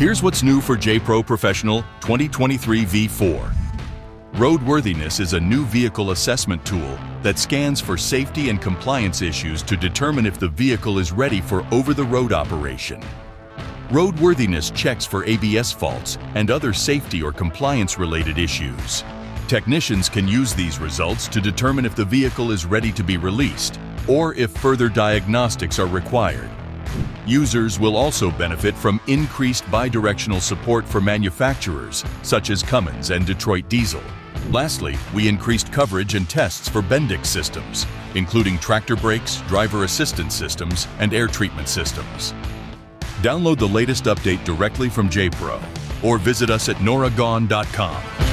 Here's what's new for J-Pro Professional 2023 V4. Roadworthiness is a new vehicle assessment tool that scans for safety and compliance issues to determine if the vehicle is ready for over-the-road operation. Roadworthiness checks for ABS faults and other safety or compliance-related issues. Technicians can use these results to determine if the vehicle is ready to be released or if further diagnostics are required. Users will also benefit from increased bidirectional support for manufacturers such as Cummins and Detroit Diesel. Lastly, we increased coverage and tests for Bendix systems, including tractor brakes, driver assistance systems, and air treatment systems. Download the latest update directly from JPro or visit us at noregon.com.